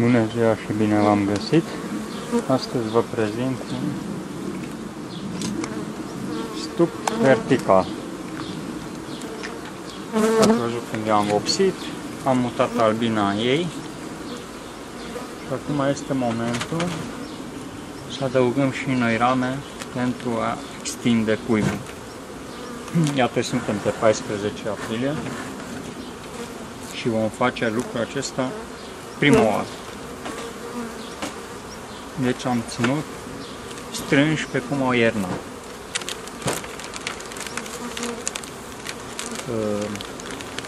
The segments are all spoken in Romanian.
Bună ziua și bine v-am găsit! Astăzi vă prezint un stup vertical. Ați văzut când am vopsit, am mutat albina în ei și acum este momentul să adăugăm și noi rame pentru a extinde cuibul. Iată, suntem pe 14 aprilie și vom face lucrul acesta prima oară. Deci am ținut strânși pe cum o iernă.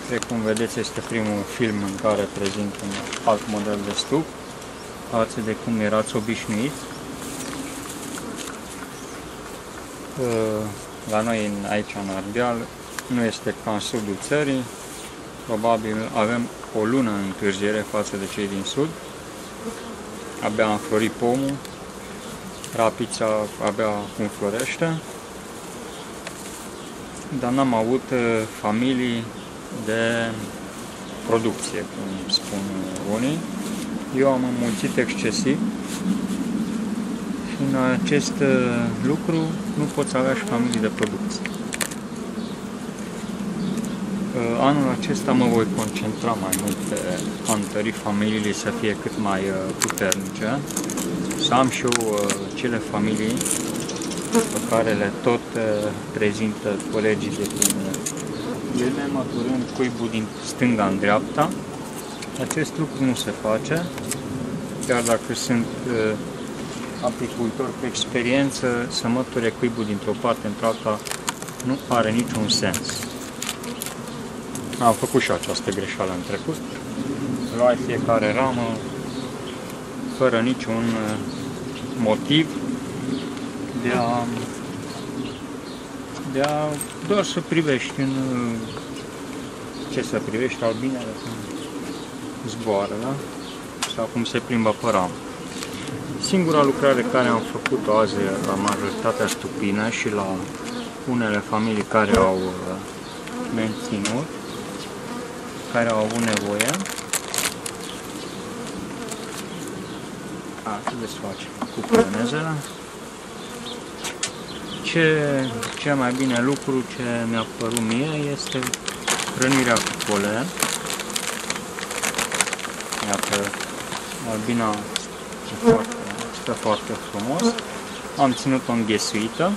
Cred cum vedeți, este primul film în care prezint un alt model de stup față de cum erați obișnuit. La noi aici în Ardeal nu este ca în sudul țării, probabil avem o lună în întârziere față de cei din sud. Abia am florit pomul, rapița abia înflorește, dar n-am avut uh, familii de producție, cum spun unii. Eu am înmulțit excesiv și în acest uh, lucru nu poți avea și familii de producție. Anul acesta mă voi concentra mai mult pe a întări familiile să fie cât mai uh, puternice, să am și eu uh, cele familii pe care le tot uh, prezintă colegii de tine. Ele măturând cuibul din stânga în dreapta, acest lucru nu se face, chiar dacă sunt apicultori cu experiență, să măture cuibul dintr-o parte într-alta nu are niciun sens. Am făcut și această greșeală în trecut. Luai fiecare ramă fără niciun uh, motiv de a, de a doar să privești în uh, ce să privești albinele cum zboară, da? Sau cum se plimbă pe ramă. Singura lucrare care am făcut-o azi la majoritatea stupină și la unele familii care au uh, menținut care au avut nevoie. A, trebuie să facem cu polonezele. Ce, cel mai bine lucru ce mi-a părut mie este hrănirea cu polen. Iată, albina stă foarte, stă foarte frumos. Am ținut-o înghesuită.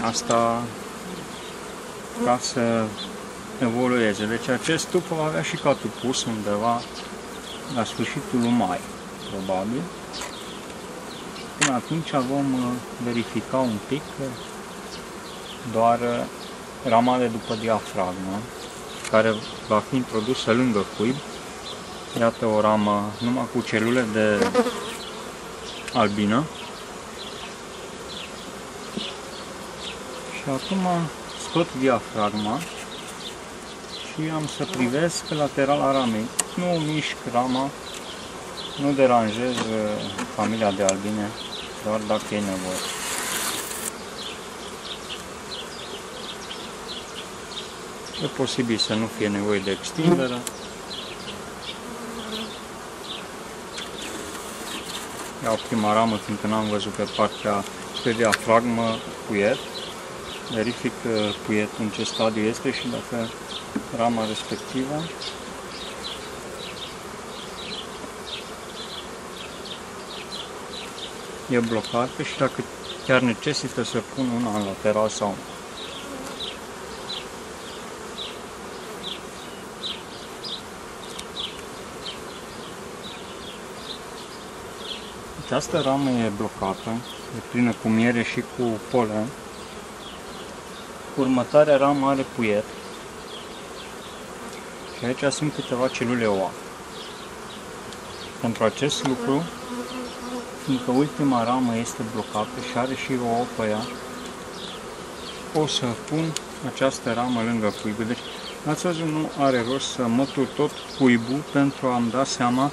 Asta ca să evolueze. Deci acest stup va avea și catul pus undeva la sfârșitul lui mai, probabil. Până atunci vom uh, verifica un pic doar uh, ramale după diafragmă, care va fi introdusă lângă cuib. Iată o ramă numai cu celule de albină. Și acum scot diafragma și am să privesc lateral ramei. Nu mișc rama, nu deranjez uh, familia de albine, doar dacă e nevoie. E posibil să nu fie nevoie de extindere. Iau prima ramă, fiindcă n-am văzut pe partea spre diafragmă cuiet verific puietul în ce stadiu este și dacă rama respectivă. E blocată și dacă chiar necesită să pun una în lateral sau Această ramă e blocată, e plină cu miere și cu polen Următoarea ramă are puiet. Și aici sunt câteva celule oa. Pentru acest lucru, fiindcă ultima ramă este blocată și are și o pe ea, o să pun această ramă lângă cuibul. Deci, ați văzut, nu are rost să mătur tot cuibul pentru a-mi da seama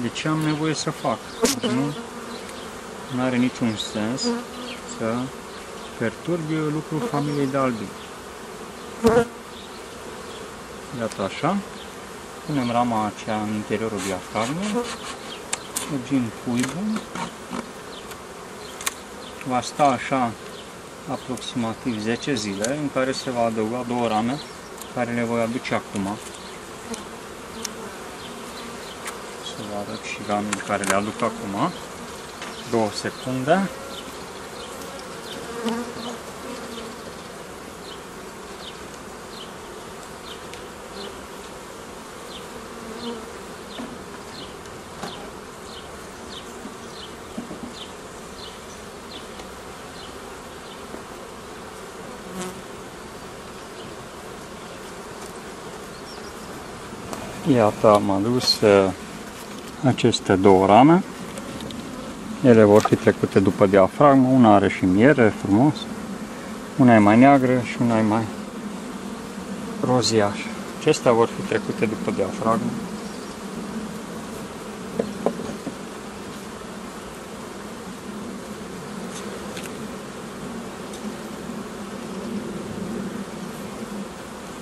de ce am nevoie să fac. Nu, nu are niciun sens să perturbi lucrul familiei de albi. Iată așa. punem rama aceea în interiorul diafragmei, lungim cuibul, va sta așa aproximativ 10 zile, în care se va adăuga două rame, care le voi aduce acum. Să vă arăt și ramele care le aduc acum. Două secunde. Iată, am adus uh, aceste două rame. Ele vor fi trecute după diafragmă. Una are și miere, frumos. Una e mai neagră și una e mai roziaș. Acestea vor fi trecute după diafragmă.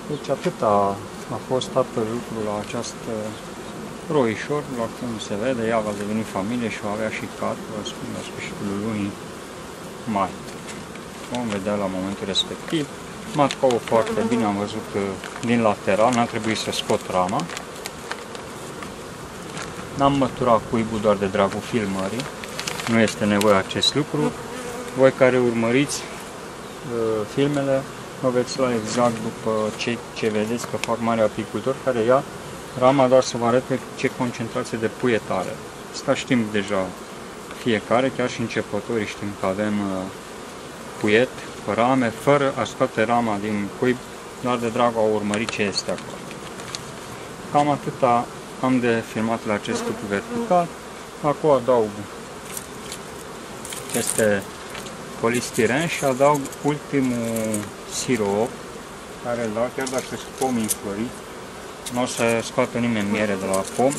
Deci atâta a fost tatăl lucru la această roișor, la cum se vede, ea va deveni familie și va avea și cat, vă spun, la sfârșitul lunii mai. Vom vedea la momentul respectiv. Matcou foarte bine, am văzut că din lateral, n-a trebuit să scot rama. N-am măturat cuibul doar de dragul filmării, nu este nevoie acest lucru. Voi care urmăriți uh, filmele, mă veți lua exact după ce, ce vedeți că fac mari apicultori care ia rama doar să vă arate ce concentrație de puietare. Asta știm deja fiecare, chiar și începătorii știm că avem uh, puiet, rame, fără a scoate rama din cuib, doar de dragul a urmări ce este acolo. Cam atâta am de filmat la acest tip vertical. Acum adaug aceste polistiren și adaug ultimul sirop care îl dau chiar dacă sunt pomi înflorit. Nu o să scoată nimeni miere de la pom.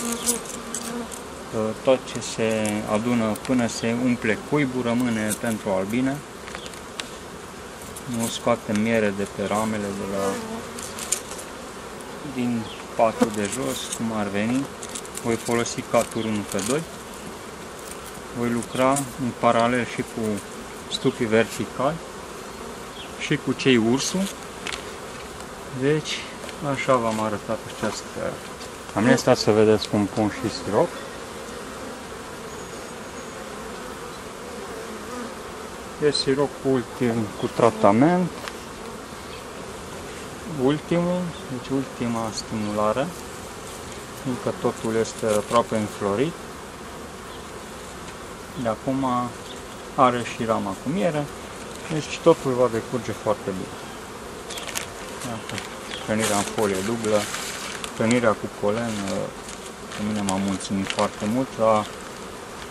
Tot ce se adună până se umple cuibul rămâne pentru albine. Nu scoate miere de pe ramele de la din patul de jos, cum ar veni. Voi folosi caturi 1 pe 2. Voi lucra în paralel și cu stupii verticali și cu cei ursu. Deci, așa v-am arătat această amnestia, să vedeți cum pun și sirop. E sirop ultim cu tratament. Ultimul, deci ultima stimulare, fiindcă totul este aproape înflorit. De acum are și rama cu miere, deci totul va decurge foarte bine. Iată, hrănirea în folie dublă, hrănirea cu polen, pe mine m-a mulțumit foarte mult la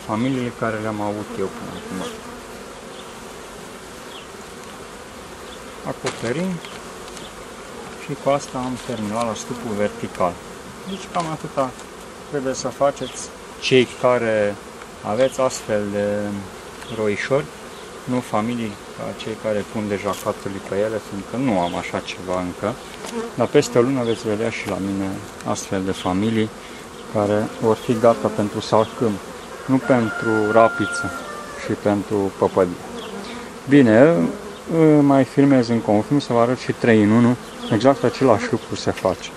familiile care le-am avut eu până acum. Acoperim și cu asta am terminat la stupul vertical. Deci cam atâta trebuie să faceți cei care aveți astfel de roișori, nu familii ca cei care pun deja catului pe ele, fiindcă nu am așa ceva încă, dar peste o lună veți vedea și la mine astfel de familii care vor fi gata pentru salcâm, nu pentru rapiță și pentru păpădie. Bine, mai filmez în confirm să vă arăt și 3 în 1, exact același lucru se face.